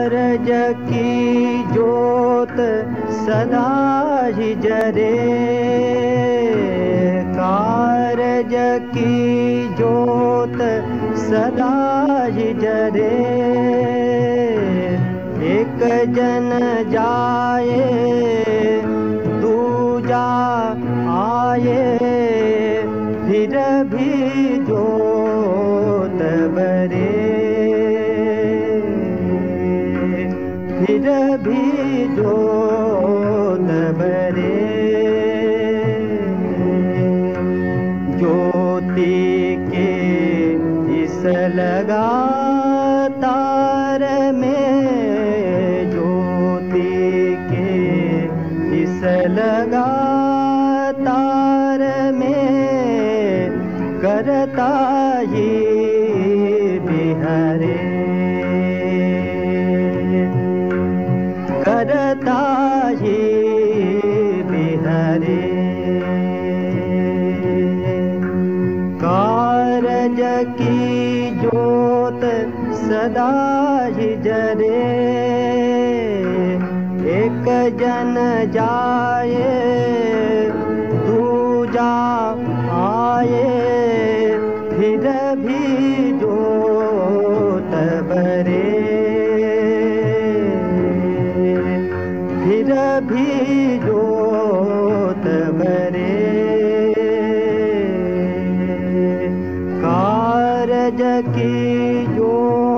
कारज की जोत सदा ही जरे। कारज की जोत सदा ही जरे। एक जन जाए, दूजा आए, फिर भी फिर भी जोत बरे ज्योति के इस लगा तार में, ज्योति के इस लगा तार में, करता ही करता ही बिहरे। कारज की जोत सदा जरे। एक जन जाए भी जोत बरे कारज की जोत